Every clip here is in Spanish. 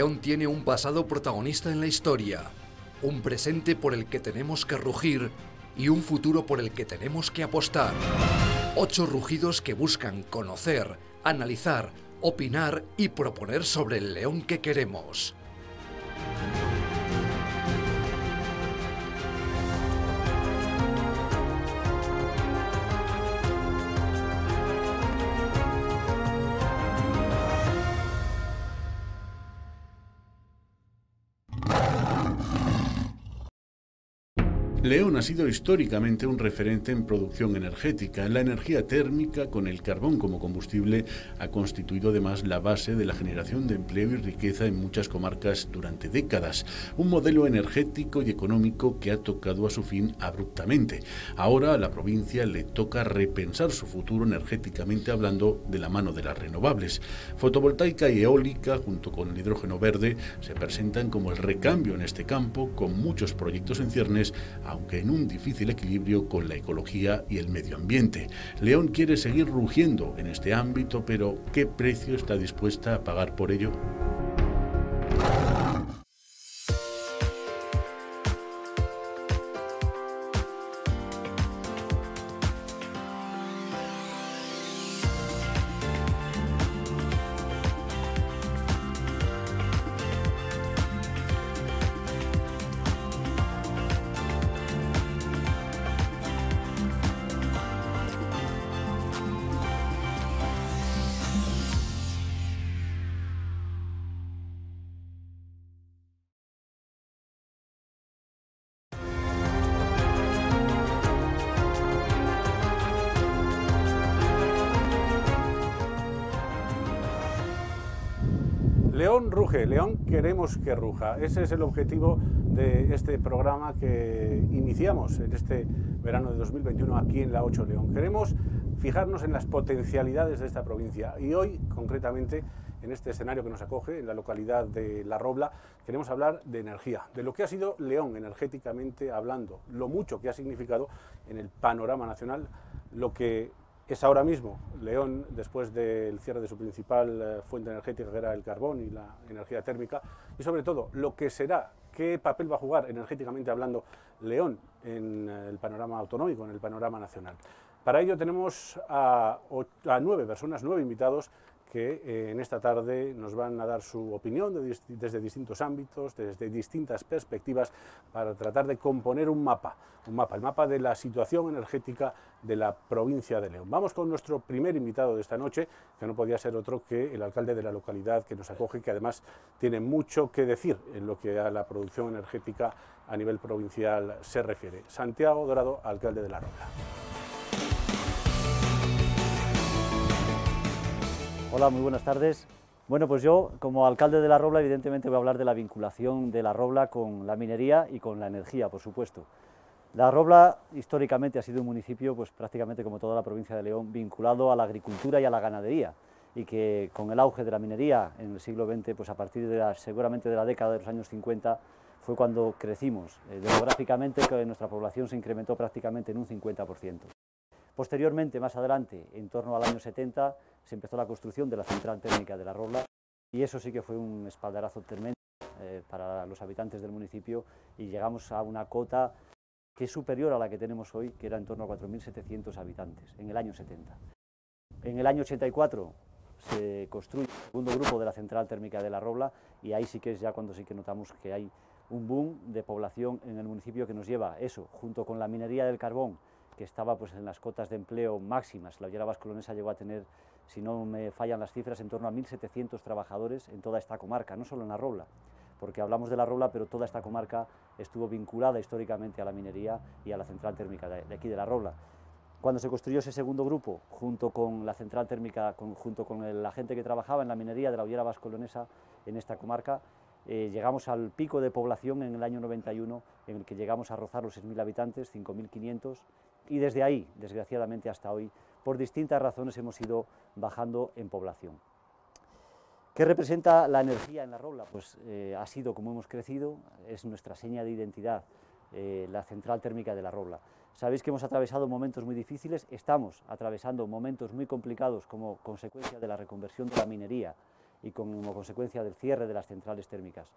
León tiene un pasado protagonista en la historia, un presente por el que tenemos que rugir y un futuro por el que tenemos que apostar. Ocho rugidos que buscan conocer, analizar, opinar y proponer sobre el León que queremos. León ha sido históricamente un referente en producción energética. La energía térmica, con el carbón como combustible, ha constituido además la base de la generación de empleo y riqueza en muchas comarcas durante décadas. Un modelo energético y económico que ha tocado a su fin abruptamente. Ahora a la provincia le toca repensar su futuro energéticamente hablando de la mano de las renovables. Fotovoltaica y eólica, junto con el hidrógeno verde, se presentan como el recambio en este campo, con muchos proyectos en ciernes aunque en un difícil equilibrio con la ecología y el medio ambiente. León quiere seguir rugiendo en este ámbito, pero ¿qué precio está dispuesta a pagar por ello? León ruge, León queremos que ruja. Ese es el objetivo de este programa que iniciamos en este verano de 2021 aquí en la 8 León. Queremos fijarnos en las potencialidades de esta provincia y hoy concretamente en este escenario que nos acoge, en la localidad de La Robla, queremos hablar de energía, de lo que ha sido León energéticamente hablando, lo mucho que ha significado en el panorama nacional, lo que es ahora mismo León, después del cierre de su principal eh, fuente energética, que era el carbón y la energía térmica, y sobre todo lo que será, qué papel va a jugar energéticamente hablando León en eh, el panorama autonómico, en el panorama nacional. Para ello tenemos a, a nueve personas, nueve invitados que eh, en esta tarde nos van a dar su opinión desde distintos ámbitos, desde distintas perspectivas, para tratar de componer un mapa, un mapa, el mapa de la situación energética de la provincia de León. Vamos con nuestro primer invitado de esta noche, que no podía ser otro que el alcalde de la localidad que nos acoge, que además tiene mucho que decir en lo que a la producción energética a nivel provincial se refiere. Santiago Dorado, alcalde de La Roca. Hola, muy buenas tardes. Bueno, pues yo, como alcalde de La Robla, evidentemente voy a hablar de la vinculación de La Robla con la minería y con la energía, por supuesto. La Robla, históricamente, ha sido un municipio, pues prácticamente como toda la provincia de León, vinculado a la agricultura y a la ganadería, y que con el auge de la minería en el siglo XX, pues a partir de la, seguramente de la década de los años 50, fue cuando crecimos. Eh, demográficamente, nuestra población se incrementó prácticamente en un 50%. Posteriormente, más adelante, en torno al año 70, se empezó la construcción de la central térmica de la Robla y eso sí que fue un espaldarazo tremendo eh, para los habitantes del municipio y llegamos a una cota que es superior a la que tenemos hoy, que era en torno a 4.700 habitantes, en el año 70. En el año 84 se construye el segundo grupo de la central térmica de la Robla y ahí sí que es ya cuando sí que notamos que hay un boom de población en el municipio que nos lleva eso, junto con la minería del carbón, que estaba pues, en las cotas de empleo máximas. La Ollera Vascolonesa llegó a tener si no me fallan las cifras, en torno a 1.700 trabajadores en toda esta comarca, no solo en la Robla, porque hablamos de la Robla, pero toda esta comarca estuvo vinculada históricamente a la minería y a la central térmica de, aquí de la Robla. Cuando se construyó ese segundo grupo, junto con la central térmica, junto con la gente que trabajaba en la minería de la Ollera Vascolonesa en esta comarca, eh, llegamos al pico de población en el año 91, en el que llegamos a rozar los 6.000 habitantes, 5.500, y desde ahí, desgraciadamente hasta hoy, por distintas razones hemos ido bajando en población. ¿Qué representa la energía en la Robla? Pues eh, ha sido como hemos crecido, es nuestra seña de identidad, eh, la central térmica de la Robla. Sabéis que hemos atravesado momentos muy difíciles, estamos atravesando momentos muy complicados como consecuencia de la reconversión de la minería y como consecuencia del cierre de las centrales térmicas.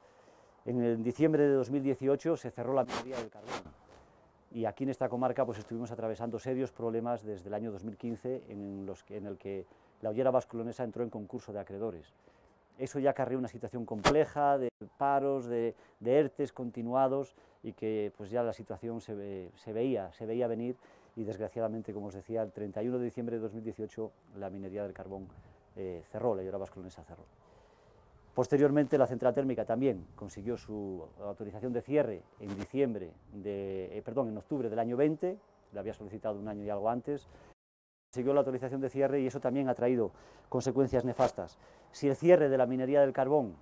En diciembre de 2018 se cerró la minería del carbón y aquí en esta comarca pues estuvimos atravesando serios problemas desde el año 2015 en, los en el que la hollera vasculonesa entró en concurso de acreedores. Eso ya acarreó una situación compleja de paros, de, ERTES continuados y que pues ya la situación se, veía, se veía venir y desgraciadamente, como os decía, el 31 de diciembre de 2018 la minería del carbón eh, cerró, la hollera vasculonesa cerró. Posteriormente, la central térmica también consiguió su autorización de cierre en diciembre, de, eh, perdón, en octubre del año 20, le había solicitado un año y algo antes, consiguió la autorización de cierre y eso también ha traído consecuencias nefastas. Si el cierre de la minería del carbón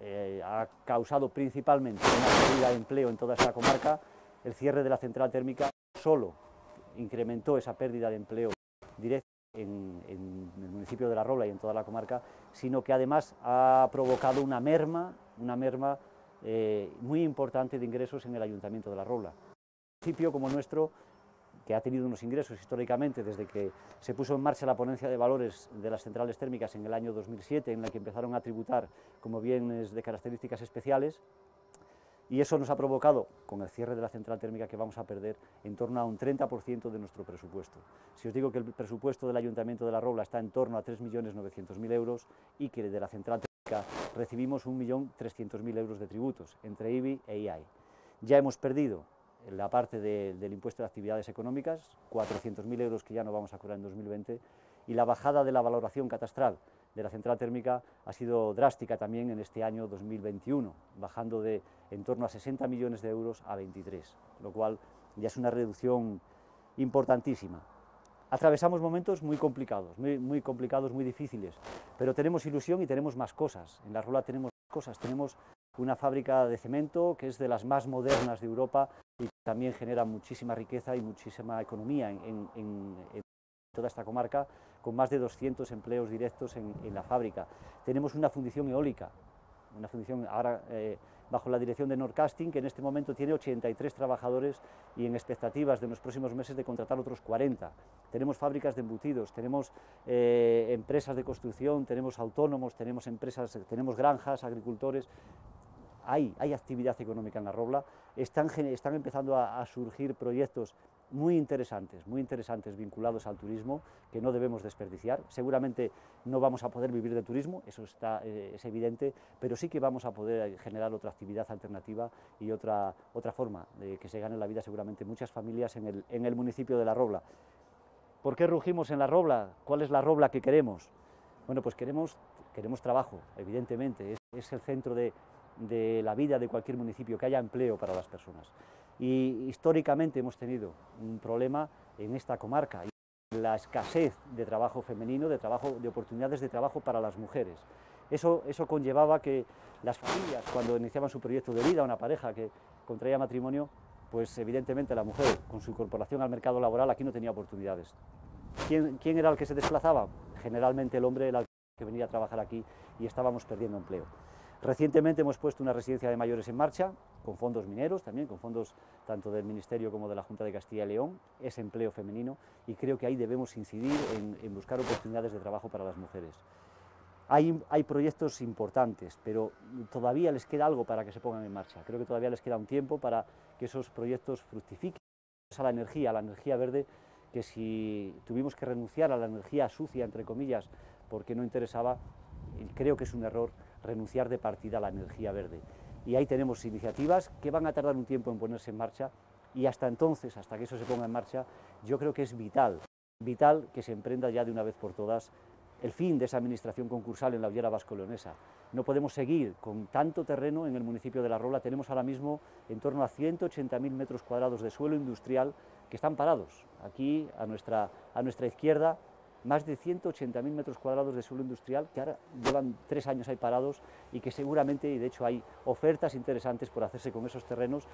eh, ha causado principalmente una pérdida de empleo en toda esta comarca, el cierre de la central térmica solo incrementó esa pérdida de empleo directa en, el municipio de La Robla y en toda la comarca, sino que además ha provocado una merma, una merma eh, muy importante de ingresos en el Ayuntamiento de La Robla. Un municipio como nuestro, que ha tenido unos ingresos históricamente desde que se puso en marcha la ponencia de valores de las centrales térmicas en el año 2007, en la que empezaron a tributar como bienes de características especiales, y eso nos ha provocado, con el cierre de la central térmica, que vamos a perder en torno a un 30% de nuestro presupuesto. Si os digo que el presupuesto del Ayuntamiento de La Robla está en torno a 3.900.000 euros y que de la central térmica recibimos 1.300.000 euros de tributos, entre IBI e IAI. Ya hemos perdido la parte del impuesto de actividades económicas, 400.000 euros que ya no vamos a cobrar en 2020, y la bajada de la valoración catastral de la central térmica ha sido drástica también en este año 2021, bajando de en torno a 60 millones de euros a 23, lo cual ya es una reducción importantísima. Atravesamos momentos muy complicados, muy, muy complicados, muy difíciles, pero tenemos ilusión y tenemos más cosas. En la Rula tenemos cosas, tenemos una fábrica de cemento que es de las más modernas de Europa y también genera muchísima riqueza y muchísima economía en, en toda esta comarca, con más de 200 empleos directos en, la fábrica. Tenemos una fundición eólica, una fundición ahora eh, bajo la dirección de Norcasting, que en este momento tiene 83 trabajadores y en expectativas de los próximos meses de contratar otros 40. Tenemos fábricas de embutidos, tenemos eh, empresas de construcción, tenemos autónomos, tenemos empresas, tenemos granjas, agricultores, hay, actividad económica en la Robla, están, empezando a, surgir proyectos muy interesantes, muy interesantes vinculados al turismo que no debemos desperdiciar. Seguramente no vamos a poder vivir de turismo, eso está, eh, es evidente, pero sí que vamos a poder generar otra actividad alternativa y otra, otra forma de que se gane la vida seguramente muchas familias en el, en el municipio de La Robla. ¿Por qué rugimos en La Robla? ¿Cuál es la Robla que queremos? Bueno, pues queremos, queremos trabajo, evidentemente, es el centro de, de la vida de cualquier municipio, que haya empleo para las personas. Y históricamente hemos tenido un problema en esta comarca, la escasez de trabajo femenino, de, trabajo, de oportunidades de trabajo para las mujeres. Eso, eso conllevaba que las familias, cuando iniciaban su proyecto de vida, una pareja que contraía matrimonio, pues evidentemente la mujer, con su incorporación al mercado laboral, aquí no tenía oportunidades. ¿Quién, quién era el que se desplazaba? Generalmente el hombre era el que venía a trabajar aquí y estábamos perdiendo empleo. Recientemente hemos puesto una residencia de mayores en marcha, con fondos mineros también, con fondos tanto del Ministerio como de la Junta de Castilla y León, es empleo femenino y creo que ahí debemos incidir en, buscar oportunidades de trabajo para las mujeres. Hay, proyectos importantes, pero todavía les queda algo para que se pongan en marcha. Creo que todavía les queda un tiempo para que esos proyectos fructifiquen. A la energía, la energía verde, que si tuvimos que renunciar a la energía sucia, entre comillas, porque no interesaba, creo que es un error renunciar de partida a la energía verde. Y ahí tenemos iniciativas que van a tardar un tiempo en ponerse en marcha y hasta entonces, hasta que eso se ponga en marcha, yo creo que es vital, vital que se emprenda ya de una vez por todas el fin de esa administración concursal en la Ollera Vasco-Leonesa. No podemos seguir con tanto terreno en el municipio de La Rola. Tenemos ahora mismo en torno a 180.000 metros cuadrados de suelo industrial que están parados. Aquí, a nuestra, a nuestra izquierda, más de 180.000 metros cuadrados de suelo industrial que ahora llevan tres años ahí parados y que seguramente, y de hecho hay ofertas interesantes por hacerse con esos terrenos.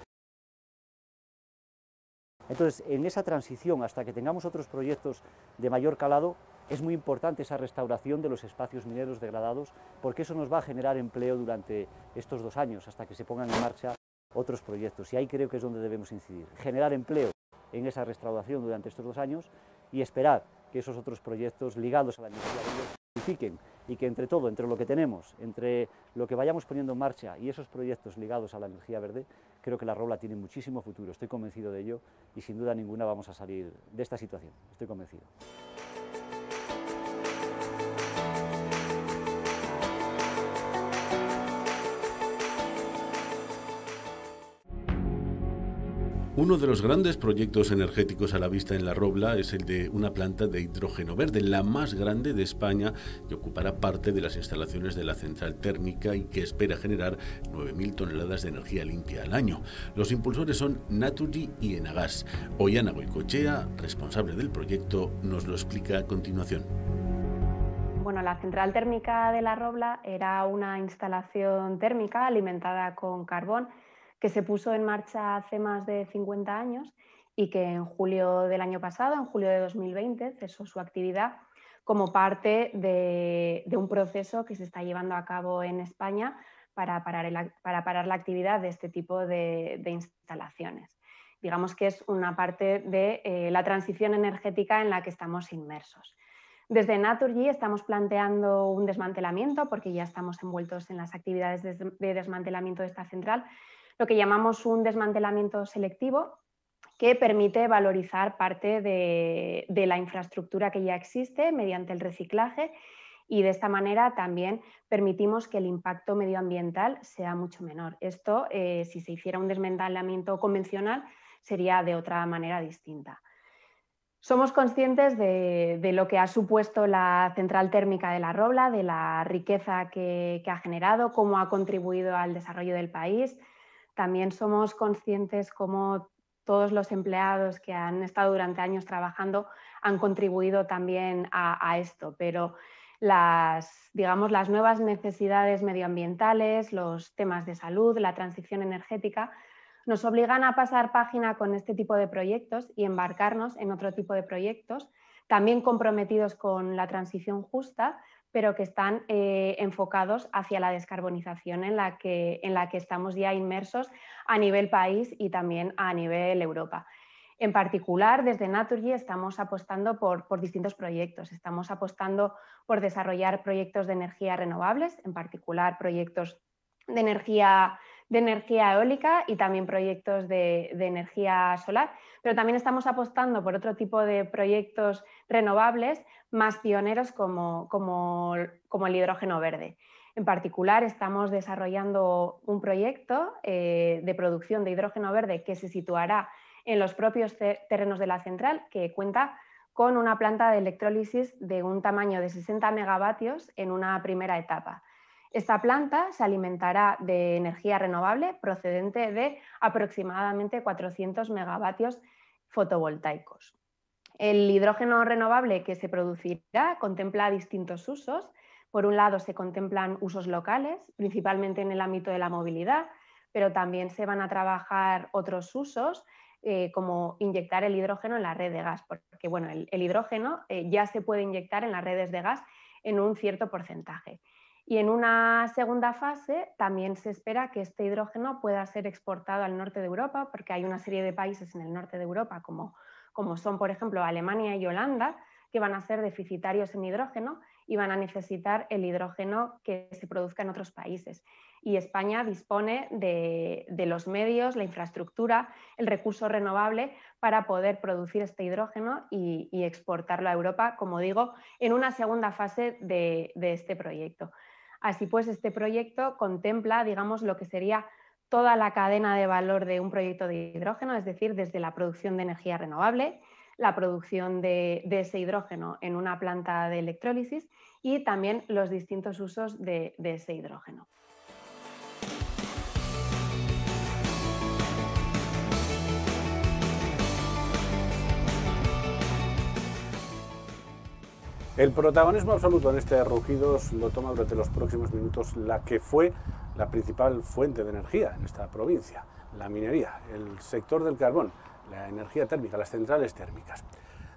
Entonces, en esa transición, hasta que tengamos otros proyectos de mayor calado, es muy importante esa restauración de los espacios mineros degradados, porque eso nos va a generar empleo durante estos dos años, hasta que se pongan en marcha otros proyectos. Y ahí creo que es donde debemos incidir. Generar empleo en esa restauración durante estos dos años y esperar que esos otros proyectos ligados a la energía y que entre todo, entre lo que tenemos, entre lo que vayamos poniendo en marcha y esos proyectos ligados a la energía verde, creo que la Robla tiene muchísimo futuro, estoy convencido de ello y sin duda ninguna vamos a salir de esta situación, estoy convencido. Uno de los grandes proyectos energéticos a la vista en La Robla es el de una planta de hidrógeno verde, la más grande de España, que ocupará parte de las instalaciones de la central térmica y que espera generar 9.000 toneladas de energía limpia al año. Los impulsores son Naturgy y Enagas. Ollana Goicochea, responsable del proyecto, nos lo explica a continuación. Bueno, la central térmica de La Robla era una instalación térmica alimentada con carbón que se puso en marcha hace más de 50 años y que en julio del año pasado, en julio de 2020, cesó su actividad como parte de, un proceso que se está llevando a cabo en España para parar, la actividad de este tipo de, instalaciones. Digamos que es una parte de eh, la transición energética en la que estamos inmersos. Desde Naturgy estamos planteando un desmantelamiento, porque ya estamos envueltos en las actividades de desmantelamiento de esta central, lo que llamamos un desmantelamiento selectivo que permite valorizar parte de, la infraestructura que ya existe mediante el reciclaje y de esta manera también permitimos que el impacto medioambiental sea mucho menor. Esto, eh, si se hiciera un desmantelamiento convencional, sería de otra manera distinta. Somos conscientes de, lo que ha supuesto la central térmica de la Robla, de la riqueza que ha generado, cómo ha contribuido al desarrollo del país, también somos conscientes cómo todos los empleados que han estado durante años trabajando han contribuido también a, esto, pero las, digamos, las nuevas necesidades medioambientales, los temas de salud, la transición energética, nos obligan a pasar página con este tipo de proyectos y embarcarnos en otro tipo de proyectos, también comprometidos con la transición justa, pero que están eh, enfocados hacia la descarbonización en la, que, en la que estamos ya inmersos a nivel país y también a nivel Europa. En particular, desde Naturgy estamos apostando por, por, distintos proyectos. Estamos apostando por desarrollar proyectos de energía renovables, en particular proyectos de energía de energía eólica y también proyectos de, energía solar, pero también estamos apostando por otro tipo de proyectos renovables más pioneros como, como, el hidrógeno verde. En particular, estamos desarrollando un proyecto eh, de producción de hidrógeno verde que se situará en los propios terrenos de la central, que cuenta con una planta de electrólisis de un tamaño de 60 megavatios en una primera etapa. Esta planta se alimentará de energía renovable procedente de aproximadamente 400 megavatios fotovoltaicos. El hidrógeno renovable que se producirá contempla distintos usos. Por un lado, se contemplan usos locales, principalmente en el ámbito de la movilidad, pero también se van a trabajar otros usos, eh, como inyectar el hidrógeno en la red de gas, porque bueno, el, hidrógeno eh, ya se puede inyectar en las redes de gas en un cierto porcentaje. Y en una segunda fase también se espera que este hidrógeno pueda ser exportado al norte de Europa, porque hay una serie de países en el norte de Europa, como, como son, por ejemplo, Alemania y Holanda, que van a ser deficitarios en hidrógeno y van a necesitar el hidrógeno que se produzca en otros países. Y España dispone de, los medios, la infraestructura, el recurso renovable para poder producir este hidrógeno y, exportarlo a Europa, como digo, en una segunda fase de este proyecto. Así pues, este proyecto contempla, digamos, lo que sería toda la cadena de valor de un proyecto de hidrógeno, es decir, desde la producción de energía renovable, la producción de, ese hidrógeno en una planta de electrólisis y también los distintos usos de ese hidrógeno. El protagonismo absoluto en este Rugidos lo toma durante los próximos minutos la que fue la principal fuente de energía en esta provincia, la minería, el sector del carbón, la energía térmica, las centrales térmicas.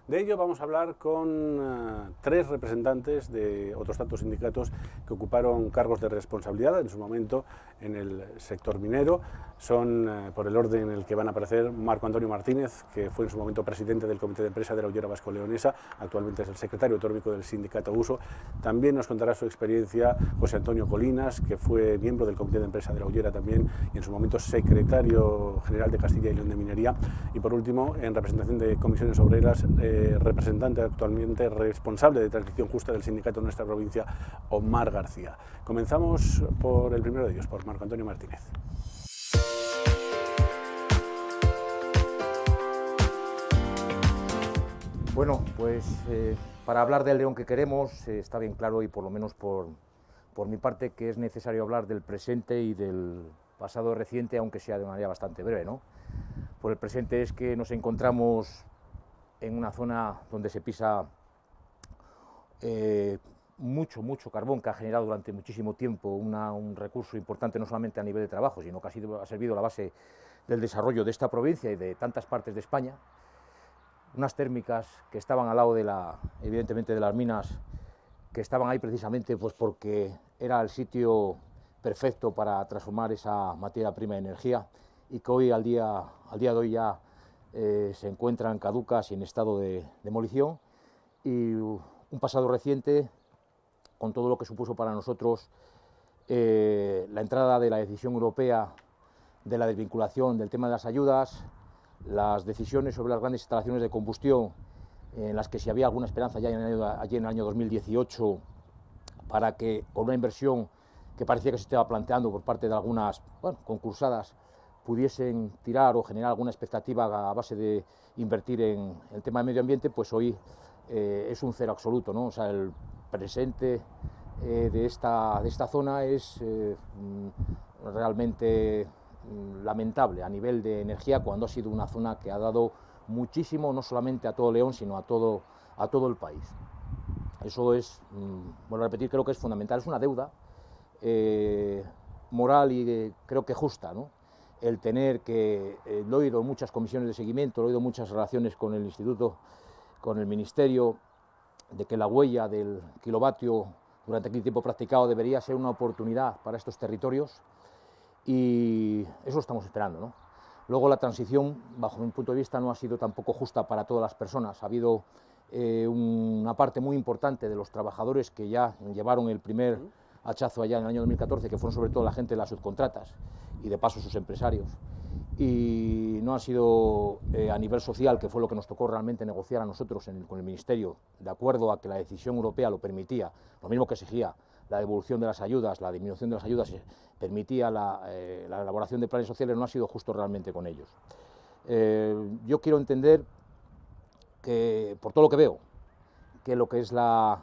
De ello vamos a hablar con eh, tres representantes de otros tantos sindicatos que ocuparon cargos de responsabilidad en su momento en el sector minero. Son, eh, por el orden en el que van a aparecer, Marco Antonio Martínez, que fue en su momento presidente del Comité de Empresa de la Ullera Vasco Leonesa, actualmente es el secretario autonómico del sindicato Uso. También nos contará su experiencia José Antonio Colinas, que fue miembro del Comité de Empresa de la Ullera también y en su momento secretario general de Castilla y León de Minería. Y por último, en representación de comisiones obreras, eh, representante actualmente responsable de transición justa del sindicato de nuestra provincia, Omar García. Comenzamos por el primero de ellos, por Marco Antonio Martínez. Bueno, pues eh, para hablar del león que queremos eh, está bien claro y por lo menos por, por mi parte que es necesario hablar del presente y del pasado reciente, aunque sea de manera bastante breve. ¿no? Por el presente es que nos encontramos en una zona donde se pisa eh, mucho, mucho carbón que ha generado durante muchísimo tiempo un recurso importante no solamente a nivel de trabajo, sino que ha, sido, ha servido la base del desarrollo de esta provincia y de tantas partes de España. Unas térmicas que estaban al lado de la, evidentemente, de las minas, que estaban ahí precisamente pues porque era el sitio perfecto para transformar esa materia prima en energía y que hoy al día, al día de hoy ya eh, se encuentran caducas y en estado de demolición. Y un pasado reciente con todo lo que supuso para nosotros eh, la entrada de la decisión europea de la desvinculación del tema de las ayudas, las decisiones sobre las grandes instalaciones de combustión, en las que si había alguna esperanza ya en el año, allí en el año 2018 para que con una inversión que parecía que se estaba planteando por parte de algunas concursadas pudiesen tirar o generar alguna expectativa a base de invertir en el tema de medio ambiente, pues hoy eh, es un cero absoluto. ¿no? O sea, el presente eh, de, esta, de esta zona es eh, mm, realmente Mm, lamentable a nivel de energía cuando ha sido una zona que ha dado muchísimo, no solamente a todo León, sino a todo, a todo el país. Eso es, mm, vuelvo a repetir, creo que es fundamental, es una deuda moral y creo que justa, ¿no? El tener que, eh, lo he oído muchas comisiones de seguimiento, lo he oído muchas relaciones con el Instituto, con el Ministerio, de que la huella del kilovatio durante aquel tiempo practicado debería ser una oportunidad para estos territorios y eso lo estamos esperando. ¿no? Luego la transición, bajo mi punto de vista, no ha sido tampoco justa para todas las personas. Ha habido eh, una parte muy importante de los trabajadores que ya llevaron el primer hachazo allá en el año 2014, que fueron sobre todo la gente de las subcontratas y de paso sus empresarios. Y no ha sido eh, a nivel social, que fue lo que nos tocó realmente negociar a nosotros con el Ministerio, de acuerdo a que la decisión europea lo permitía, lo mismo que exigía la devolución de las ayudas, la disminución de las ayudas, eh, permitía eh, la, elaboración de planes sociales, no ha sido justo realmente con ellos. Yo quiero entender que, por todo lo que veo, que lo que es la,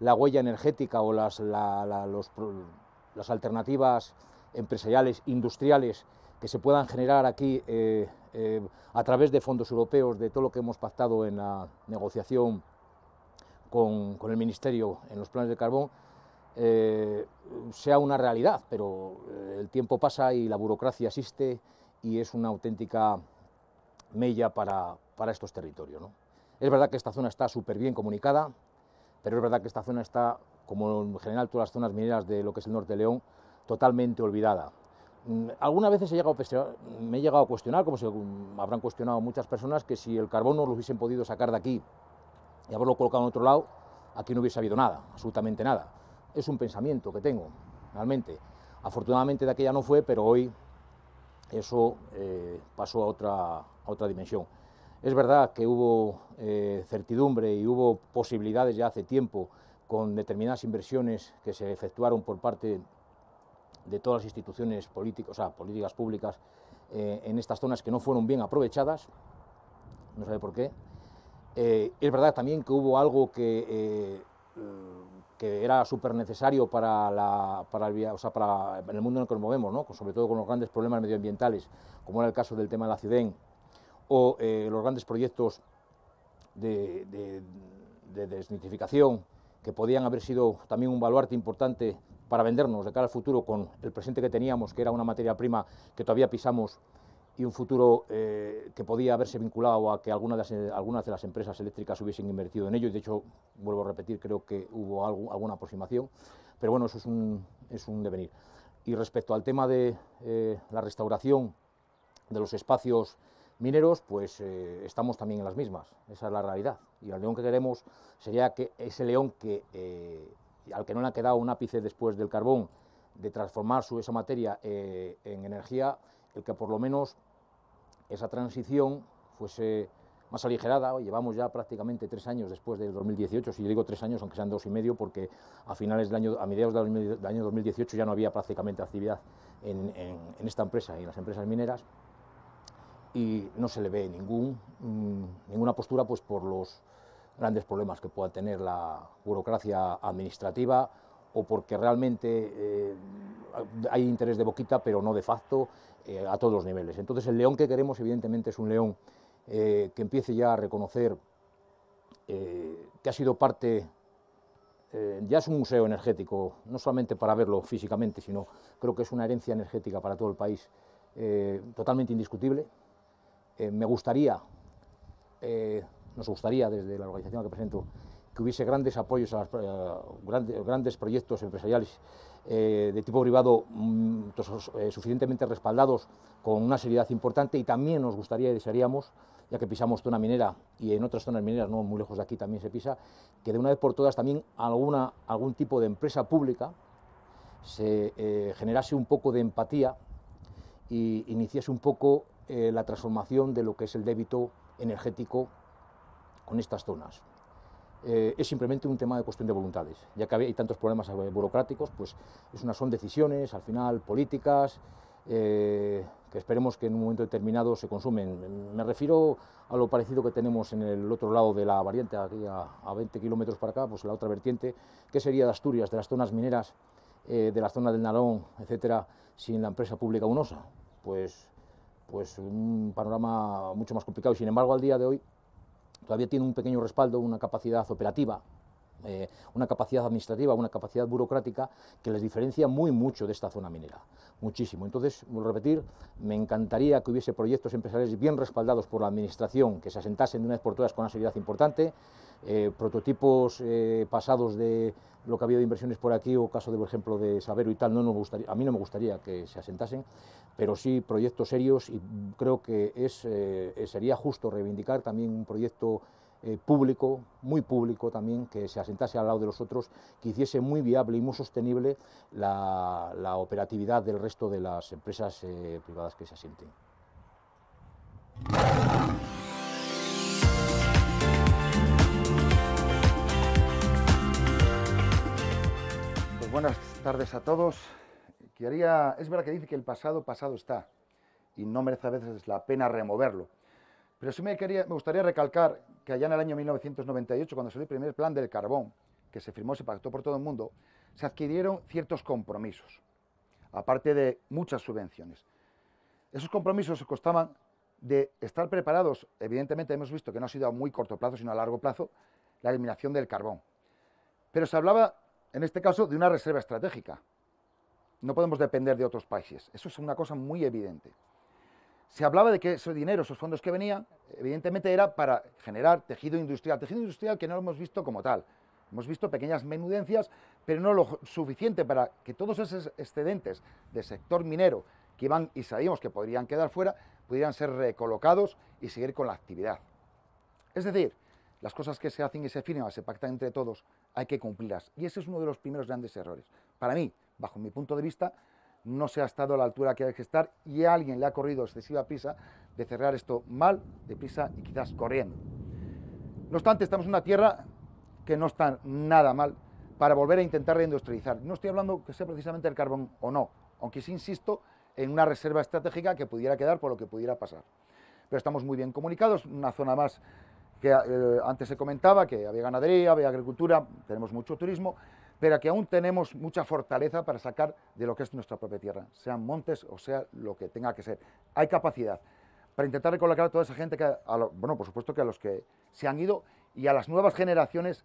huella energética o las, las alternativas empresariales, industriales, que se puedan generar aquí a través de fondos europeos, de todo lo que hemos pactado en la negociación con, con el Ministerio en los planes de carbón, eh, sea una realidad, pero eh, el tiempo pasa y la burocracia existe y es una auténtica mella para, para estos territorios. ¿no? Es verdad que esta zona está súper bien comunicada, pero es verdad que esta zona está, como en general todas las zonas mineras de lo que es el norte de León, totalmente olvidada. Mm, algunas veces he llegado me he llegado a cuestionar, como se habrán cuestionado muchas personas, que si el carbón no lo hubiesen podido sacar de aquí y haberlo colocado en otro lado, aquí no hubiese habido nada, absolutamente nada es un pensamiento que tengo, realmente. Afortunadamente de aquella no fue, pero hoy eso eh, pasó a otra, otra dimensión. Es verdad que hubo eh, certidumbre y hubo posibilidades ya hace tiempo con determinadas inversiones que se efectuaron por parte de todas las instituciones políticas, políticas públicas eh, en estas zonas que no fueron bien aprovechadas, no sabe por qué. es verdad también que hubo algo que era súper necesario para el mundo en el que nos movemos, ¿no? sobre todo con los grandes problemas medioambientales, como era el caso del tema de la CIDEN, o eh, los grandes proyectos de, de, desnitrificación, que podían haber sido también un baluarte importante para vendernos de cara al futuro con el presente que teníamos, que era una materia prima que todavía pisamos y un futuro eh, que podía haberse vinculado a que algunas de, las, empresas eléctricas hubiesen invertido en ello, y de hecho, vuelvo a repetir, creo que hubo alguna aproximación, pero bueno, eso es un, es un devenir. Y respecto al tema de eh, la restauración de los espacios mineros, pues eh, estamos también en las mismas, esa es la realidad. Y el león que queremos sería que ese león que, al que no le ha quedado un ápice después del carbón, de transformar su, esa materia en energía, el que por lo menos esa transición fuese más aligerada. Llevamos ya prácticamente tres años después del 2018, si yo digo tres años, aunque sean dos y medio, porque a finales del año, a mediados del año 2018 ya no había prácticamente actividad en, esta empresa y en las empresas mineras y no se le ve mm, ninguna postura pues, por los grandes problemas que pueda tener la burocracia administrativa o porque realmente eh, hay interés de boquita, pero no de facto, eh, a todos los niveles. Entonces el león que queremos evidentemente es un león eh, que empiece ya a reconocer que ha sido parte, ya es un museo energético, no solamente para verlo físicamente, sino creo que es una herencia energética para todo el país totalmente indiscutible. Me gustaría, nos gustaría desde la organización que presento, que hubiese grandes apoyos a, grandes, grandes, proyectos empresariales eh, de tipo privado mm, eh, suficientemente respaldados con una seriedad importante y también nos gustaría y desearíamos, ya que pisamos zona minera y en otras zonas mineras, no muy lejos de aquí también se pisa, que de una vez por todas también alguna, algún tipo de empresa pública se eh, generase un poco de empatía y iniciase un poco la transformación de lo que es el débito energético con estas zonas. Eh, es simplemente un tema de cuestión de voluntades. Ya que hay tantos problemas burocráticos, pues es una, son decisiones, al final, políticas, eh, que esperemos que en un momento determinado se consumen. Me refiero a lo parecido que tenemos en el otro lado de la variante, aquí a, 20 kilómetros para acá, pues la otra vertiente, que sería de Asturias, de las zonas mineras, eh, de la zona del Narón, etcétera, sin la empresa pública UNOSA. Pues, pues un panorama mucho más complicado. Sin embargo, al día de hoy, todavía tiene un pequeño respaldo, una capacidad operativa, eh, una capacidad administrativa, una capacidad burocrática que les diferencia muy mucho de esta zona minera, muchísimo. Entonces, vuelvo a repetir, me encantaría que hubiese proyectos empresariales bien respaldados por la Administración, que se asentasen de una vez por todas con una seriedad importante, eh, prototipos eh, pasados de lo que ha habido de inversiones por aquí, o caso de, por ejemplo, de Sabero y tal, no, gustaría, a mí no me gustaría que se asentasen, pero sí proyectos serios y creo que es, eh, sería justo reivindicar también un proyecto público, muy público también, que se asentase al lado de los otros, que hiciese muy viable y muy sostenible la operatividad del resto de las empresas privadas que se asienten. Buenas tardes a todos. Quería, es verdad que dice que el pasado, pasado está, y no merece a veces la pena removerlo. Pero sí me, quería, me gustaría recalcar que allá en el año 1998, cuando salió el primer plan del carbón, que se firmó, se pactó por todo el mundo, se adquirieron ciertos compromisos, aparte de muchas subvenciones. Esos compromisos costaban de estar preparados, evidentemente hemos visto que no ha sido a muy corto plazo, sino a largo plazo, la eliminación del carbón. Pero se hablaba en este caso, de una reserva estratégica. No podemos depender de otros países. Eso es una cosa muy evidente. Se hablaba de que ese dinero, esos fondos que venían, evidentemente era para generar tejido industrial. Tejido industrial que no lo hemos visto como tal. Hemos visto pequeñas menudencias, pero no lo suficiente para que todos esos excedentes del sector minero que iban y sabíamos que podrían quedar fuera, pudieran ser recolocados y seguir con la actividad. Es decir, las cosas que se hacen y se firman, se pactan entre todos, hay que cumplirlas. Y ese es uno de los primeros grandes errores. Para mí, bajo mi punto de vista, no se ha estado a la altura que hay que estar y a alguien le ha corrido excesiva prisa de cerrar esto mal, deprisa y quizás corriendo. No obstante, estamos en una tierra que no está nada mal para volver a intentar reindustrializar. No estoy hablando que sea precisamente el carbón o no, aunque sí insisto en una reserva estratégica que pudiera quedar por lo que pudiera pasar. Pero estamos muy bien comunicados, una zona más que eh, antes se comentaba que había ganadería, había agricultura, tenemos mucho turismo, pero que aún tenemos mucha fortaleza para sacar de lo que es nuestra propia tierra, sean montes o sea lo que tenga que ser. Hay capacidad para intentar recolocar a toda esa gente, que, bueno, por supuesto que a los que se han ido y a las nuevas generaciones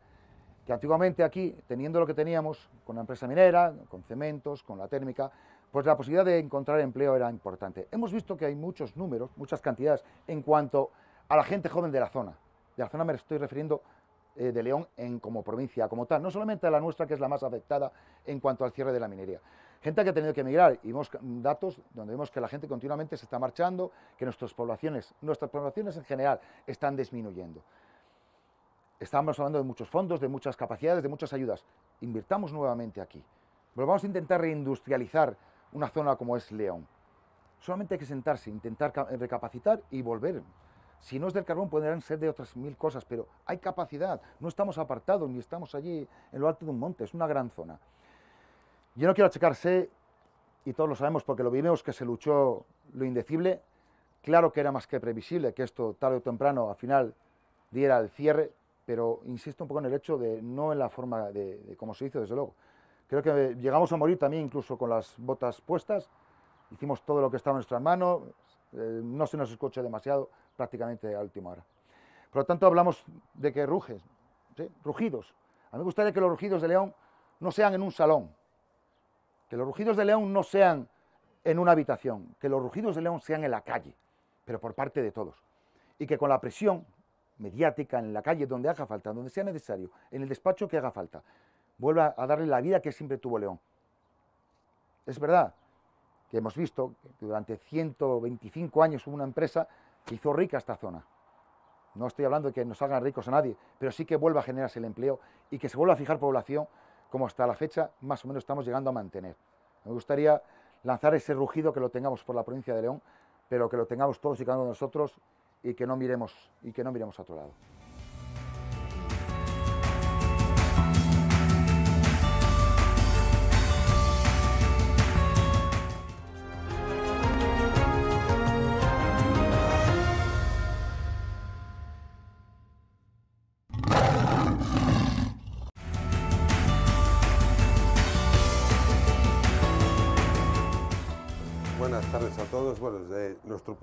que antiguamente aquí, teniendo lo que teníamos con la empresa minera, con cementos, con la térmica, pues la posibilidad de encontrar empleo era importante. Hemos visto que hay muchos números, muchas cantidades en cuanto a la gente joven de la zona. De la zona me estoy refiriendo eh, de León en, como provincia, como tal, no solamente a la nuestra, que es la más afectada en cuanto al cierre de la minería. Gente que ha tenido que emigrar, y vemos datos donde vemos que la gente continuamente se está marchando, que nuestras poblaciones, nuestras poblaciones en general están disminuyendo. Estamos hablando de muchos fondos, de muchas capacidades, de muchas ayudas. Invirtamos nuevamente aquí. Pero vamos a intentar reindustrializar una zona como es León. Solamente hay que sentarse, intentar recapacitar y volver. Si no es del carbón, podrán ser de otras mil cosas, pero hay capacidad. No estamos apartados ni estamos allí en lo alto de un monte, es una gran zona. Yo no quiero achacarse, y todos lo sabemos porque lo vimos, que se luchó lo indecible. Claro que era más que previsible que esto tarde o temprano al final diera el cierre, pero insisto un poco en el hecho de no en la forma de, de cómo se hizo, desde luego. Creo que llegamos a morir también incluso con las botas puestas, hicimos todo lo que estaba en nuestras manos, eh, no se nos escucha demasiado prácticamente a última hora. Por lo tanto, hablamos de que ruges, rugidos. A mí me gustaría que los rugidos de León no sean en un salón, que los rugidos de León no sean en una habitación, que los rugidos de León sean en la calle, pero por parte de todos. Y que con la presión mediática en la calle donde haga falta, donde sea necesario, en el despacho que haga falta, vuelva a darle la vida que siempre tuvo León. Es verdad que hemos visto que durante 125 años hubo una empresa hizo rica esta zona. No estoy hablando de que nos hagan ricos a nadie, pero sí que vuelva a generarse el empleo y que se vuelva a fijar población como hasta la fecha más o menos estamos llegando a mantener. Me gustaría lanzar ese rugido que lo tengamos por la provincia de León, pero que lo tengamos todos y cada uno de nosotros y que no miremos, y que no miremos a otro lado.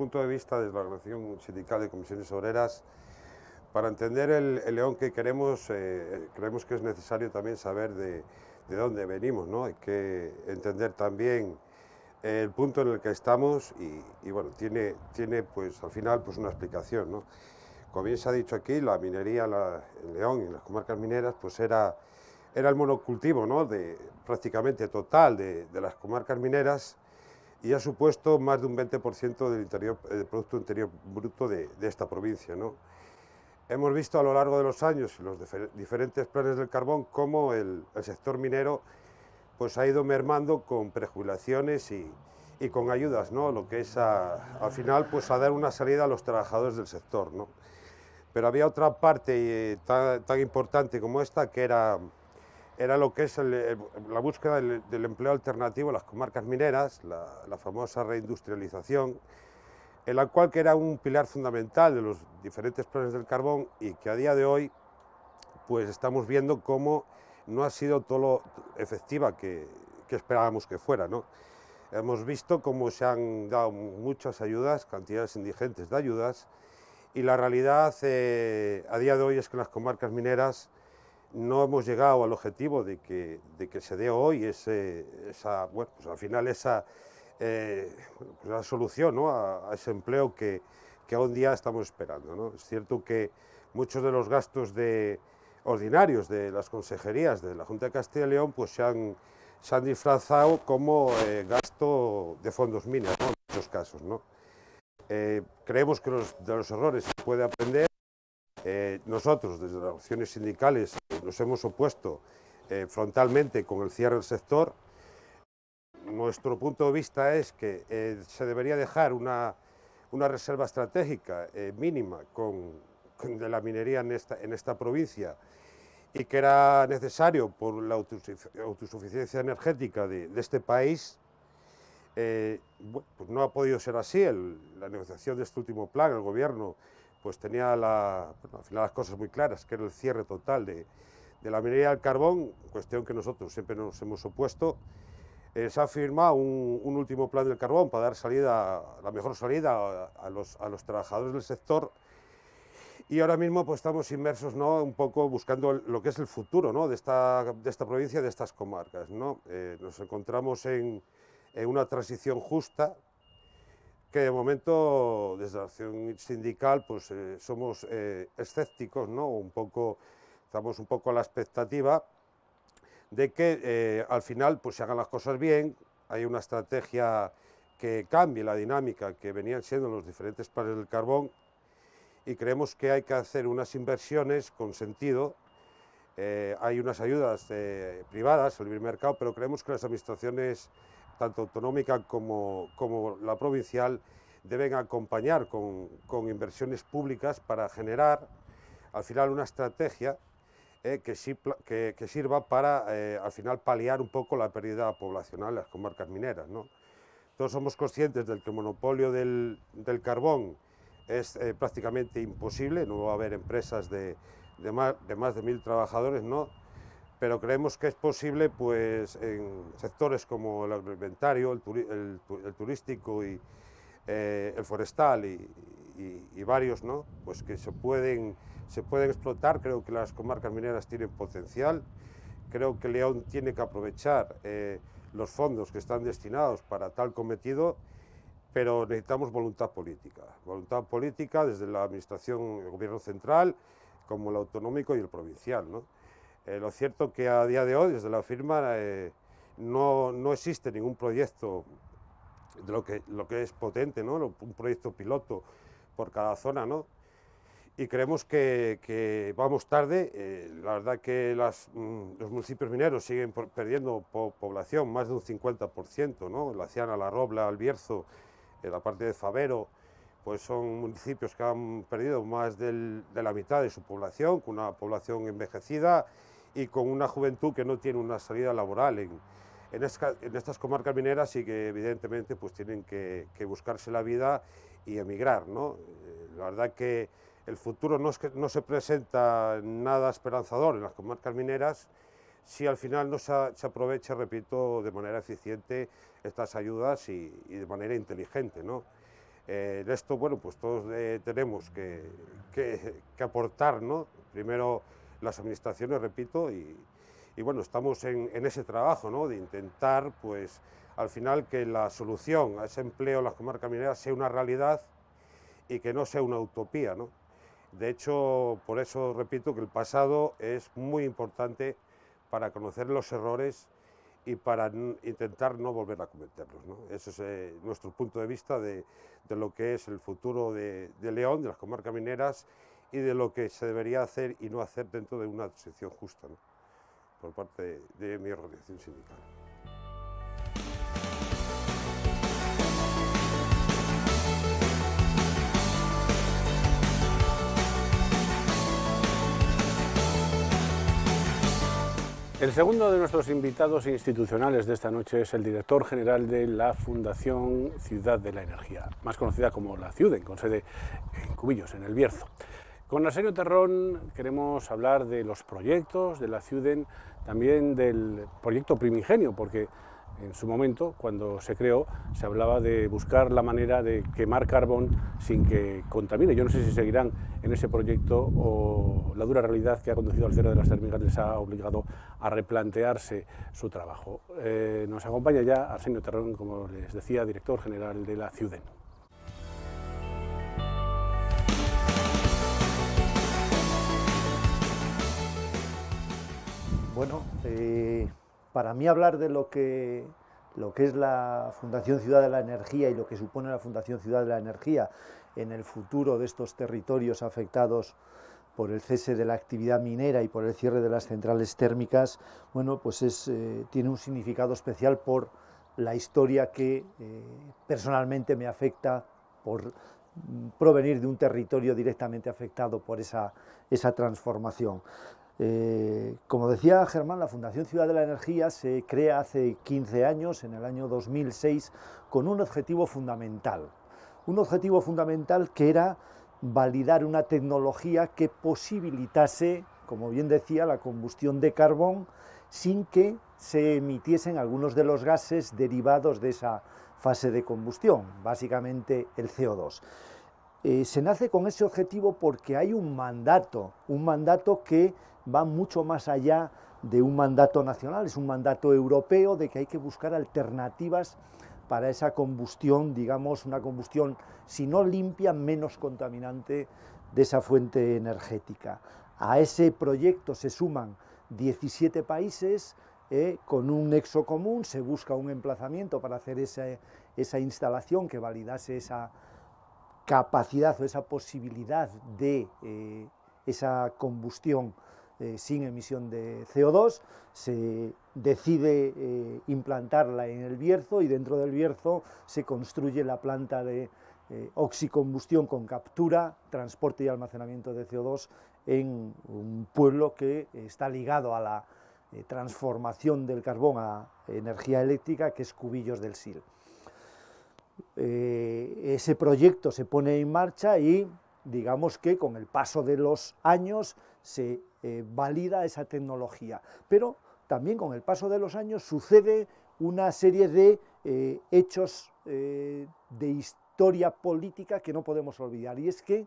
Punto de vista, desde la Organización Sindical de Comisiones Obreras, para entender el, León que queremos, eh, creemos que es necesario también saber de, dónde venimos, ¿no? Hay que entender también el punto en el que estamos y, bueno, tiene, tiene pues al final pues una explicación, ¿no? Como bien se ha dicho aquí, la minería en León y en las comarcas mineras pues era, era el monocultivo, ¿no? De, prácticamente total de, de las comarcas mineras y ha supuesto más de un 20% del, interior, Producto Interior Bruto de, esta provincia. ¿no? Hemos visto a lo largo de los años, en los diferentes planes del carbón, cómo el, sector minero pues, ha ido mermando con prejubilaciones y, y con ayudas, ¿no? lo que es al final pues, a dar una salida a los trabajadores del sector. ¿no? Pero había otra parte eh, tan, tan importante como esta que era era lo que es la búsqueda del, empleo alternativo en las comarcas mineras, la, famosa reindustrialización, en la cual que era un pilar fundamental de los diferentes planes del carbón y que a día de hoy pues estamos viendo cómo no ha sido todo lo efectiva que, esperábamos que fuera. ¿no? Hemos visto cómo se han dado muchas ayudas, cantidades indigentes de ayudas, y la realidad eh, a día de hoy es que las comarcas mineras no hemos llegado al objetivo de que, de que se dé hoy ese, esa, bueno, pues al final esa eh, la solución ¿no? a, ese empleo que, que un día estamos esperando. ¿no? Es cierto que muchos de los gastos de, ordinarios de las consejerías de la Junta de Castilla y León pues se han, se han disfrazado como eh, gasto de fondos minas en muchos casos. ¿no? Eh, creemos que los, de los errores se puede aprender eh, nosotros, desde las opciones sindicales, nos hemos opuesto eh, frontalmente con el cierre del sector. Nuestro punto de vista es que eh, se debería dejar una, reserva estratégica mínima de la minería en esta, provincia y que era necesario por la autosuficiencia energética de, este país, pues no ha podido ser así. la negociación de este último plan, el gobierno pues tenía la, al final las cosas muy claras, que era el cierre total de, la minería del carbón, cuestión que nosotros siempre nos hemos opuesto. Eh, se ha firmado un, último plan del carbón para dar salida, la mejor salida a, los, trabajadores del sector y ahora mismo pues estamos inmersos ¿no? un poco buscando lo que es el futuro ¿no? de, esta, de esta provincia, de estas comarcas. ¿no? Eh, nos encontramos en, en una transición justa que de momento desde la acción sindical pues eh, somos eh, escépticos, ¿no? Un poco, estamos un poco a la expectativa de que eh, al final pues se hagan las cosas bien, hay una estrategia que cambie la dinámica que venían siendo los diferentes pares del carbón y creemos que hay que hacer unas inversiones con sentido. hay unas ayudas privadas al libre mercado, pero creemos que las administraciones tanto autonómica como, como la provincial, deben acompañar con, con, inversiones públicas para generar al final una estrategia eh, que, que, que, sirva para eh, al final paliar un poco la pérdida poblacional en las comarcas mineras. ¿no? Todos somos conscientes del que el monopolio del, del carbón es eh, prácticamente imposible, no va a haber empresas de, más, de más de mil trabajadores, ¿no? Pero creemos que es posible pues, en sectores como el agroalimentario, el, turístico y eh, el forestal y, varios, ¿no? pues que se pueden, se pueden explotar. Creo que las comarcas mineras tienen potencial. Creo que León tiene que aprovechar eh, los fondos que están destinados para tal cometido, pero necesitamos voluntad política. Voluntad política desde la Administración, el Gobierno central, como el autonómico y el provincial. ¿no? Eh, lo cierto que a día de hoy, desde la firma, eh, no, no, existe ningún proyecto de lo que, lo que es potente, ¿no? un proyecto piloto por cada zona, ¿no? y creemos que, vamos tarde. Eh, la verdad que mm, los municipios mineros siguen perdiendo población, más de un 50%, ¿no? La Ciana, La Robla, El Bierzo, la parte de Favero, pues son municipios que han perdido más de la mitad de su población, con una población envejecida y con una juventud que no tiene una salida laboral en, en, estas comarcas mineras y que evidentemente pues tienen que, buscarse la vida y emigrar. ¿no? Eh, la verdad que el futuro no, es que, no se presenta nada esperanzador en las comarcas mineras si al final no se, aprovecha, repito, de manera eficiente estas ayudas y, de manera inteligente. ¿no? Eh, en esto, bueno, pues todos eh, tenemos que, que, que aportar, ¿no? Primero las administraciones, repito, y, bueno, estamos en, ese trabajo, ¿no? De intentar, pues, al final que la solución a ese empleo en las comarcas mineras sea una realidad y que no sea una utopía, ¿no? De hecho, por eso repito que el pasado es muy importante para conocer los errores y para intentar no volver a cometerlos. ¿no? Ese es eh, nuestro punto de vista de, de, lo que es el futuro de, de León, de las comarcas mineras y de lo que se debería hacer y no hacer dentro de una transición justa por parte de, mi organización sindical. El segundo de nuestros invitados institucionales de esta noche es el director general de la Fundación Ciudad de la Energía, más conocida como la CIUDEN, con sede en Cubillos, en el Bierzo. Con Arsenio Terrón queremos hablar de los proyectos de la CIUDEN, también del proyecto primigenio, porque en su momento, cuando se creó, se hablaba de buscar la manera de quemar carbón sin que contamine. Yo no sé si seguirán en ese proyecto o la dura realidad que ha conducido al cierre de las térmicas les ha obligado a replantearse su trabajo. Eh, nos acompaña ya Arsenio Terrón, como les decía, director general de la CIUDEN. Bueno, eh, para mí hablar de lo que, lo que es la Fundación Ciudad de la Energía y lo que supone la Fundación Ciudad de la Energía en el futuro de estos territorios afectados por el cese de la actividad minera y por el cierre de las centrales térmicas, bueno, pues es, eh, tiene un significado especial por la historia que eh, personalmente me afecta por mm, provenir de un territorio directamente afectado por esa, esa transformación. Eh, como decía Germán, la Fundación Ciudad de la Energía se crea hace 15 años, en el año 2006, con un objetivo fundamental. Un objetivo fundamental que era validar una tecnología que posibilitase, como bien decía, la combustión de carbón sin que se emitiesen algunos de los gases derivados de esa fase de combustión, básicamente el CO2. Eh, se nace con ese objetivo porque hay un mandato, un mandato que va mucho más allá de un mandato nacional, es un mandato europeo de que hay que buscar alternativas para esa combustión, digamos, una combustión, si no limpia, menos contaminante de esa fuente energética. A ese proyecto se suman 17 países, eh, con un nexo común se busca un emplazamiento para hacer esa, instalación que validase esa capacidad o esa posibilidad de eh, esa combustión eh, sin emisión de CO2, se decide eh, implantarla en el Bierzo y dentro del Bierzo se construye la planta de eh, oxicombustión con captura, transporte y almacenamiento de CO2 en un pueblo que está ligado a la transformación del carbón a energía eléctrica, que es Cubillos del Sil. ese proyecto se pone en marcha y digamos que con el paso de los años se eh, valida esa tecnología. Pero también con el paso de los años sucede una serie de eh, hechos eh, de historia política que no podemos olvidar. Y es que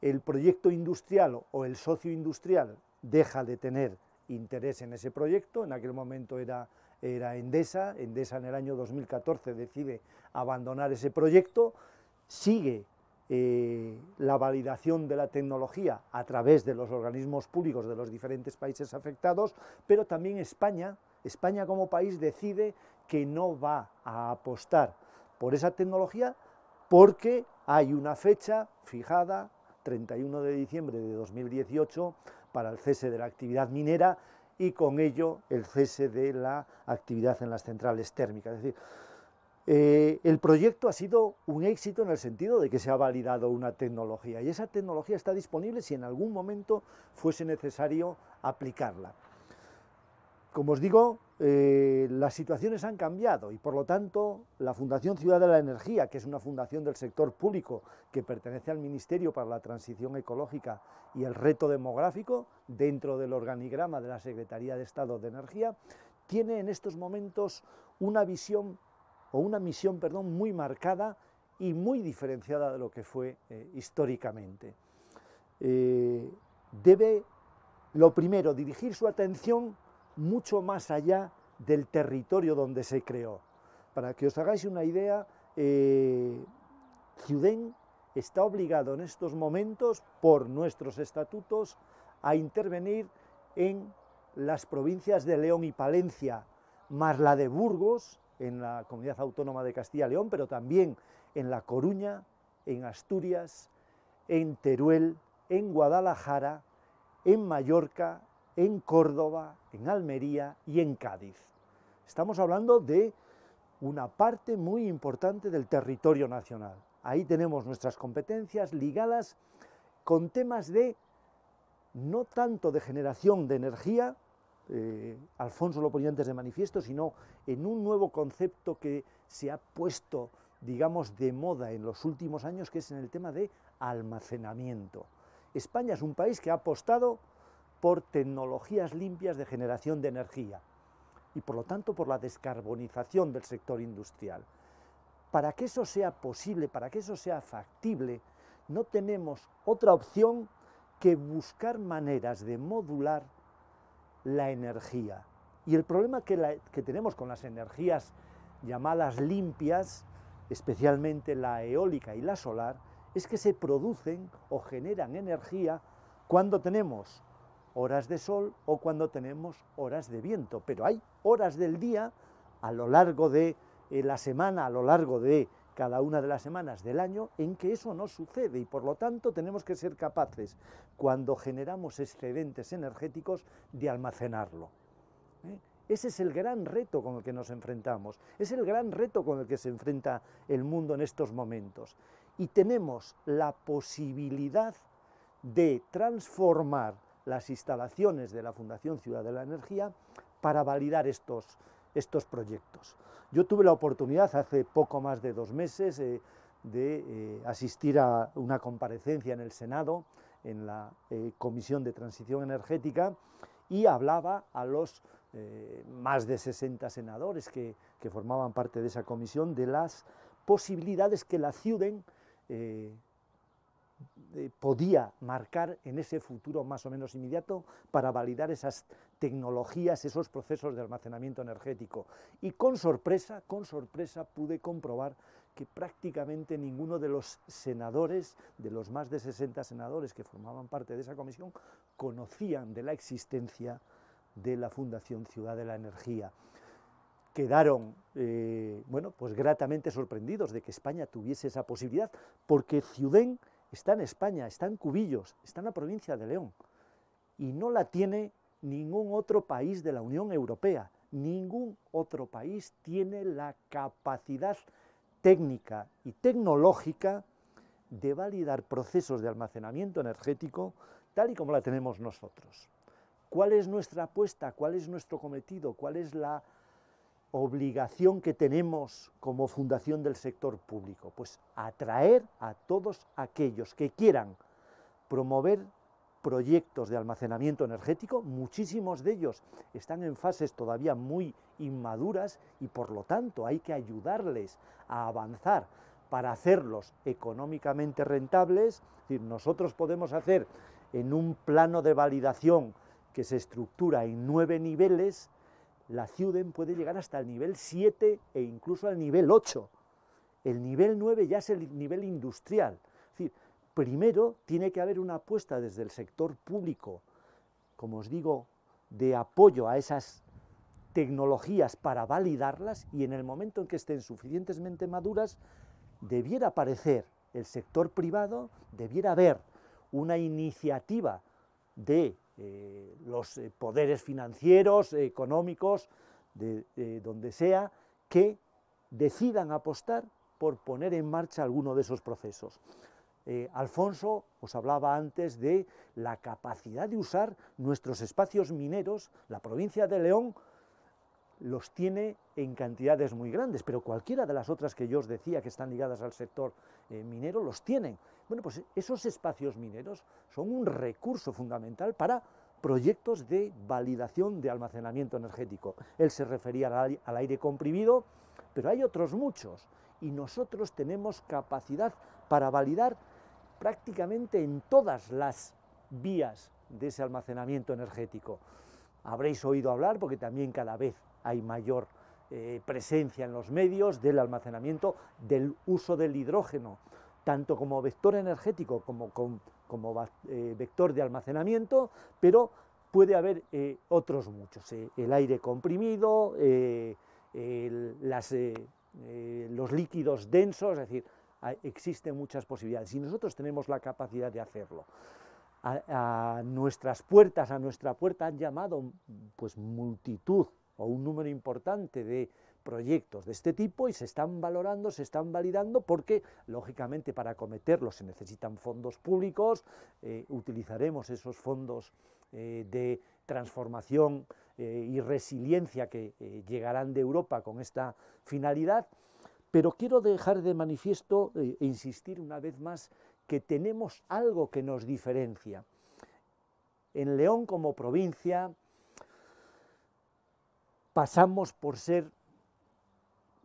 el proyecto industrial o el socio industrial deja de tener interés en ese proyecto, en aquel momento era, era Endesa, Endesa en el año 2014 decide abandonar ese proyecto, sigue eh, la validación de la tecnología a través de los organismos públicos de los diferentes países afectados, pero también España, España como país decide que no va a apostar por esa tecnología porque hay una fecha fijada, 31 de diciembre de 2018, para el cese de la actividad minera y con ello el cese de la actividad en las centrales térmicas. Es decir, eh, el proyecto ha sido un éxito en el sentido de que se ha validado una tecnología y esa tecnología está disponible si en algún momento fuese necesario aplicarla. Como os digo, eh, las situaciones han cambiado y por lo tanto la Fundación Ciudad de la Energía, que es una fundación del sector público que pertenece al Ministerio para la Transición Ecológica y el Reto Demográfico, dentro del organigrama de la Secretaría de Estado de Energía, tiene en estos momentos una visión o una misión, perdón, muy marcada y muy diferenciada de lo que fue eh, históricamente. Eh, debe, lo primero, dirigir su atención mucho más allá del territorio donde se creó. Para que os hagáis una idea, eh, Ciudén está obligado en estos momentos, por nuestros estatutos, a intervenir en las provincias de León y Palencia, más la de Burgos, en la comunidad autónoma de Castilla y León, pero también en La Coruña, en Asturias, en Teruel, en Guadalajara, en Mallorca, en Córdoba, en Almería y en Cádiz. Estamos hablando de una parte muy importante del territorio nacional. Ahí tenemos nuestras competencias ligadas con temas de no tanto de generación de energía, eh, Alfonso lo ponía antes de manifiesto, sino en un nuevo concepto que se ha puesto, digamos, de moda en los últimos años, que es en el tema de almacenamiento. España es un país que ha apostado por tecnologías limpias de generación de energía y por lo tanto por la descarbonización del sector industrial. Para que eso sea posible, para que eso sea factible, no tenemos otra opción que buscar maneras de modular la energía. Y el problema que, tenemos con las energías llamadas limpias, especialmente la eólica y la solar, es que se producen o generan energía cuando tenemos horas de sol o cuando tenemos horas de viento. Pero hay horas del día a lo largo de eh, la semana, a lo largo de cada una de las semanas del año en que eso no sucede y por lo tanto tenemos que ser capaces, cuando generamos excedentes energéticos, de almacenarlo. ¿eh? Ese es el gran reto con el que nos enfrentamos, es el gran reto con el que se enfrenta el mundo en estos momentos. Y tenemos la posibilidad de transformar las instalaciones de la Fundación Ciudad de la Energía para validar estos, estos proyectos. Yo tuve la oportunidad hace poco más de dos meses eh, de eh, asistir a una comparecencia en el Senado, en la eh, Comisión de Transición Energética, y hablaba a los más de 60 senadores que, formaban parte de esa comisión de las posibilidades que la CIUDEN eh, podía marcar en ese futuro más o menos inmediato para validar esas tecnologías, esos procesos de almacenamiento energético. Y con sorpresa, con sorpresa pude comprobar que prácticamente ninguno de los senadores, de los más de 60 senadores que formaban parte de esa comisión, conocían de la existencia de la Fundación Ciudad de la Energía. Quedaron, eh, bueno, pues gratamente sorprendidos de que España tuviese esa posibilidad, porque Ciudén está en España, está en Cubillos, está en la provincia de León, y no la tiene ningún otro país de la Unión Europea. Ningún otro país tiene la capacidad técnica y tecnológica de validar procesos de almacenamiento energético tal y como la tenemos nosotros. ¿Cuál es nuestra apuesta? ¿Cuál es nuestro cometido? ¿Cuál es la obligación que tenemos como fundación del sector público? Pues atraer a todos aquellos que quieran promover proyectos de almacenamiento energético, muchísimos de ellos están en fases todavía muy inmaduras y por lo tanto hay que ayudarles a avanzar para hacerlos económicamente rentables. Es decir, nosotros podemos hacer en un plano de validación que se estructura en nueve niveles, la CIUDEN puede llegar hasta el nivel 7 e incluso al nivel 8. El nivel 9 ya es el nivel industrial. Primero tiene que haber una apuesta desde el sector público, como os digo, de apoyo a esas tecnologías para validarlas y en el momento en que estén suficientemente maduras, debiera aparecer el sector privado, debiera haber una iniciativa de eh, los eh, poderes financieros, económicos, de, donde sea, que decidan apostar por poner en marcha alguno de esos procesos. Eh, Alfonso os hablaba antes de la capacidad de usar nuestros espacios mineros, la provincia de León los tiene en cantidades muy grandes, pero cualquiera de las otras que yo os decía que están ligadas al sector eh, minero los tienen. Bueno, pues esos espacios mineros son un recurso fundamental para proyectos de validación de almacenamiento energético. Él se refería al aire comprimido, pero hay otros muchos y nosotros tenemos capacidad para validar prácticamente en todas las vías de ese almacenamiento energético. Habréis oído hablar, porque también cada vez hay mayor eh, presencia en los medios del almacenamiento, del uso del hidrógeno, tanto como vector energético como como eh, vector de almacenamiento, pero puede haber eh, otros muchos, el aire comprimido, los líquidos densos, es decir, existen muchas posibilidades y nosotros tenemos la capacidad de hacerlo. A, nuestras puertas, a nuestra puerta han llamado pues multitud o un número importante de proyectos de este tipo y se están valorando, se están validando porque, lógicamente, para acometerlos se necesitan fondos públicos, eh, utilizaremos esos fondos eh, de transformación eh, y resiliencia que llegarán de Europa con esta finalidad, pero quiero dejar de manifiesto e insistir una vez más que tenemos algo que nos diferencia. En León como provincia, pasamos por ser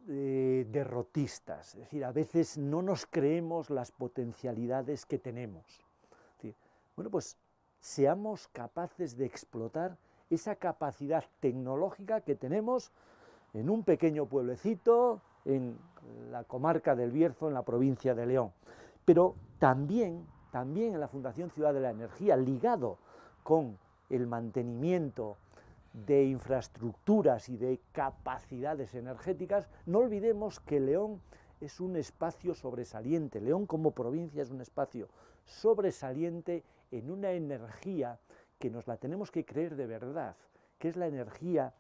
eh, derrotistas, es decir, a veces no nos creemos las potencialidades que tenemos. bueno, pues seamos capaces de explotar esa capacidad tecnológica que tenemos en un pequeño pueblecito, en la comarca del Bierzo, en la provincia de León, pero también, también en la Fundación Ciudad de la Energía, ligado con el mantenimiento de infraestructuras y de capacidades energéticas, no olvidemos que León es un espacio sobresaliente, León como provincia es un espacio sobresaliente en una energía que nos la tenemos que creer de verdad, que es la energía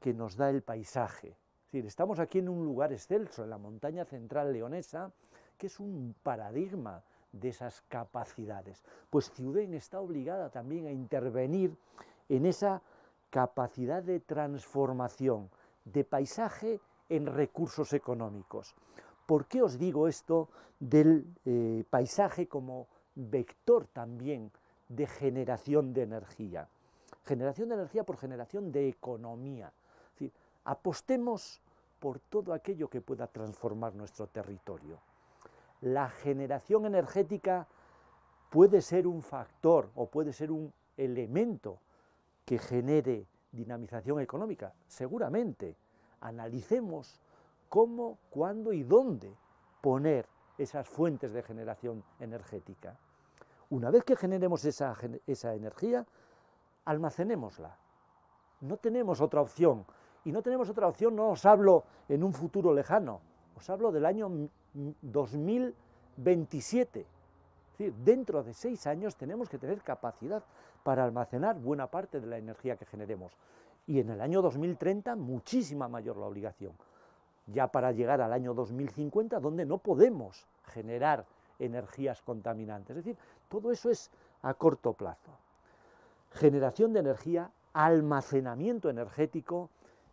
que nos da el paisaje. Estamos aquí en un lugar excelso, en la montaña central leonesa, que es un paradigma de esas capacidades. Pues Ciudén está obligada también a intervenir en esa capacidad de transformación de paisaje en recursos económicos. ¿Por qué os digo esto del eh, paisaje como vector también de generación de energía? Generación de energía por generación de economía. Apostemos por todo aquello que pueda transformar nuestro territorio. La generación energética puede ser un factor o puede ser un elemento que genere dinamización económica? Seguramente. Analicemos cómo, cuándo y dónde poner esas fuentes de generación energética. Una vez que generemos esa, energía, almacenémosla. No tenemos otra opción. Y no tenemos otra opción, no os hablo en un futuro lejano, os hablo del año 2027. Es decir, dentro de seis años tenemos que tener capacidad para almacenar buena parte de la energía que generemos. Y en el año 2030 muchísima mayor la obligación. Ya para llegar al año 2050, donde no podemos generar energías contaminantes. Es decir, todo eso es a corto plazo. Generación de energía, almacenamiento energético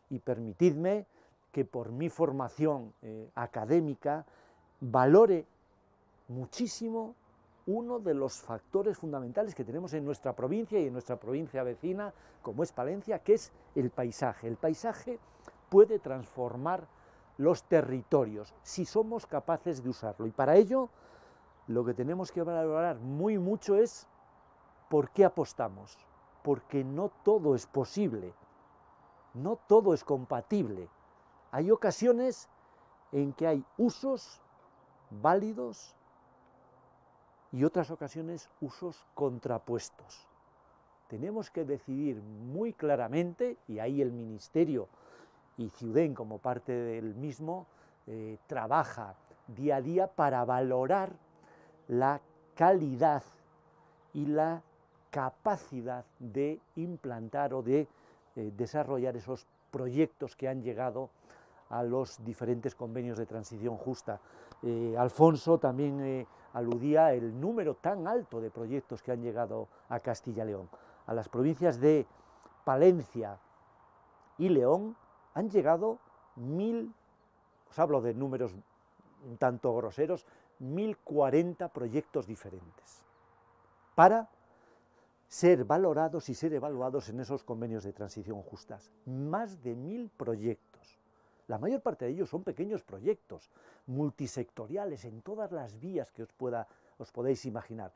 y permitidme que por mi formación eh, académica valore muchísimo uno de los factores fundamentales que tenemos en nuestra provincia y en nuestra provincia vecina, como es Palencia, que es el paisaje. El paisaje puede transformar los territorios si somos capaces de usarlo. Y para ello, lo que tenemos que valorar muy mucho es por qué apostamos, porque no todo es posible no todo es compatible. Hay ocasiones en que hay usos válidos y otras ocasiones usos contrapuestos. Tenemos que decidir muy claramente, y ahí el Ministerio y Ciudén como parte del mismo eh, trabaja día a día para valorar la calidad y la capacidad de implantar o de eh, desarrollar esos proyectos que han llegado a los diferentes convenios de transición justa. Eh, Alfonso también eh, aludía el número tan alto de proyectos que han llegado a Castilla y León. A las provincias de Palencia y León han llegado mil, os hablo de números un tanto groseros, mil cuarenta proyectos diferentes para ser valorados y ser evaluados en esos convenios de transición justas. Más de mil proyectos. La mayor parte de ellos son pequeños proyectos, multisectoriales, en todas las vías que os, pueda, os podéis imaginar.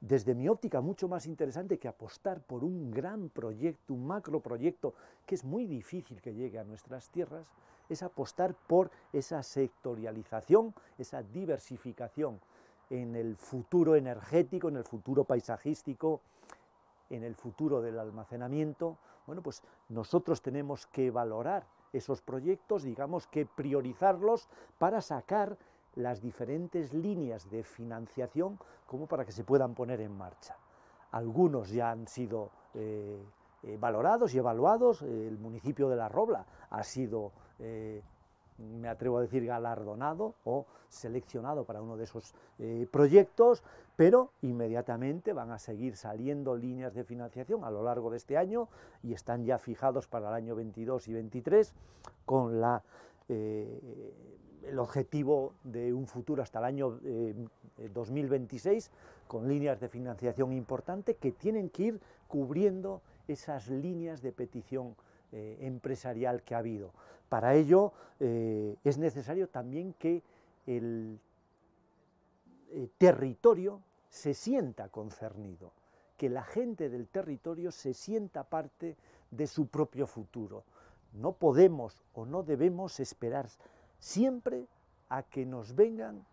Desde mi óptica, mucho más interesante que apostar por un gran proyecto, un macroproyecto, que es muy difícil que llegue a nuestras tierras, es apostar por esa sectorialización, esa diversificación en el futuro energético, en el futuro paisajístico, en el futuro del almacenamiento, bueno, pues nosotros tenemos que valorar esos proyectos, digamos que priorizarlos para sacar las diferentes líneas de financiación como para que se puedan poner en marcha. Algunos ya han sido eh, eh, valorados y evaluados, el municipio de La Robla ha sido eh, me atrevo a decir, galardonado o seleccionado para uno de esos proyectos, pero inmediatamente van a seguir saliendo líneas de financiación a lo largo de este año y están ya fijados para el año 22 y 23 con la, eh, el objetivo de un futuro hasta el año 2026 eh, con líneas de financiación importantes que tienen que ir cubriendo esas líneas de petición eh, empresarial que ha habido. Para ello eh, es necesario también que el eh, territorio se sienta concernido, que la gente del territorio se sienta parte de su propio futuro. No podemos o no debemos esperar siempre a que nos vengan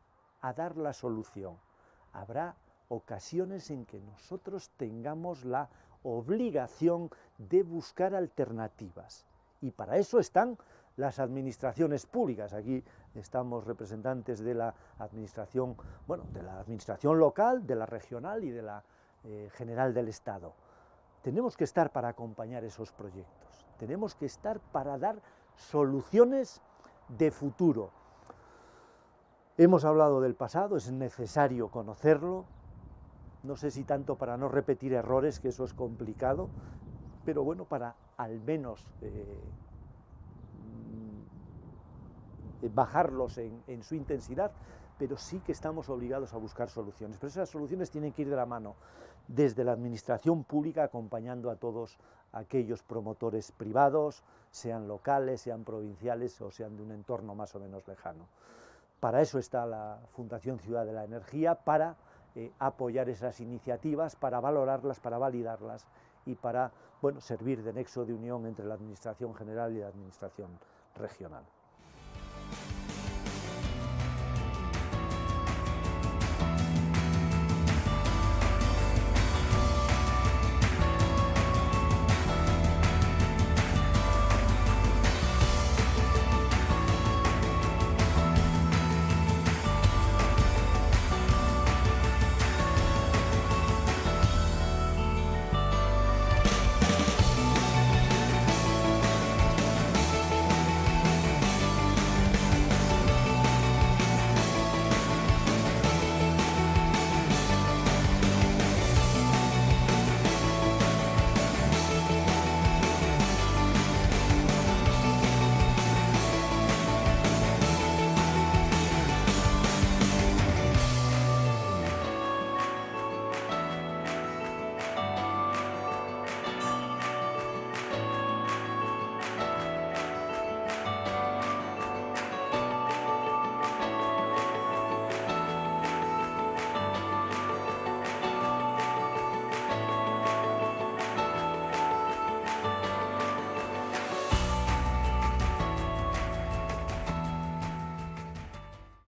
a dar la solución. Habrá ocasiones en que nosotros tengamos la obligación de buscar alternativas. Y para eso están las administraciones públicas. Aquí estamos representantes de la administración, bueno, de la administración local, de la regional y de la eh, general del Estado. Tenemos que estar para acompañar esos proyectos. Tenemos que estar para dar soluciones de futuro. Hemos hablado del pasado, es necesario conocerlo, no sé si tanto para no repetir errores, que eso es complicado, pero bueno, para al menos eh, mm, bajarlos en, su intensidad, pero sí que estamos obligados a buscar soluciones. Pero esas soluciones tienen que ir de la mano desde la administración pública, acompañando a todos aquellos promotores privados, sean locales, sean provinciales o sean de un entorno más o menos lejano. Para eso está la Fundación Ciudad de la Energía, para eh, apoyar esas iniciativas, para valorarlas, para validarlas y para bueno, servir de nexo de unión entre la Administración General y la Administración Regional.